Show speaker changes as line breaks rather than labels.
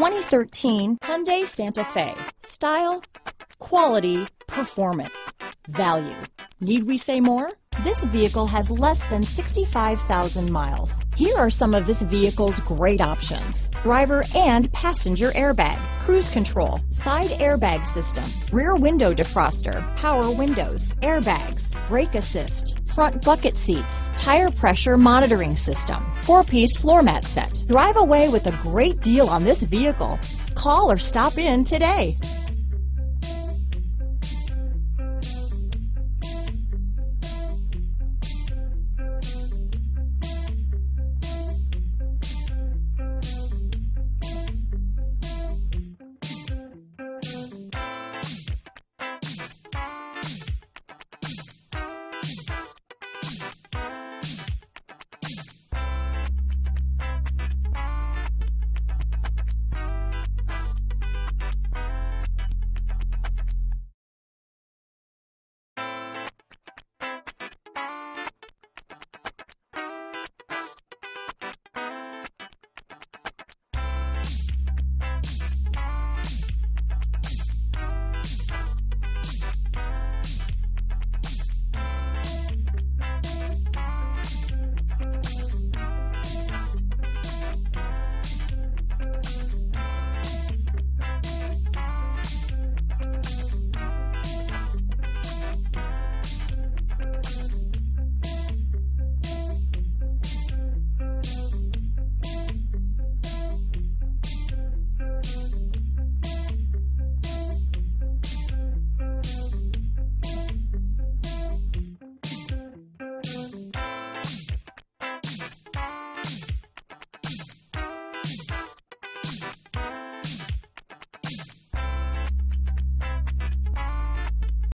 2013 Hyundai Santa Fe. Style, quality, performance, value. Need we say more? This vehicle has less than 65,000 miles. Here are some of this vehicle's great options. Driver and passenger airbag, cruise control, side airbag system, rear window defroster, power windows, airbags, brake assist, front bucket seats, tire pressure monitoring system, four-piece floor mat set. Drive away with a great deal on this vehicle. Call or stop in today.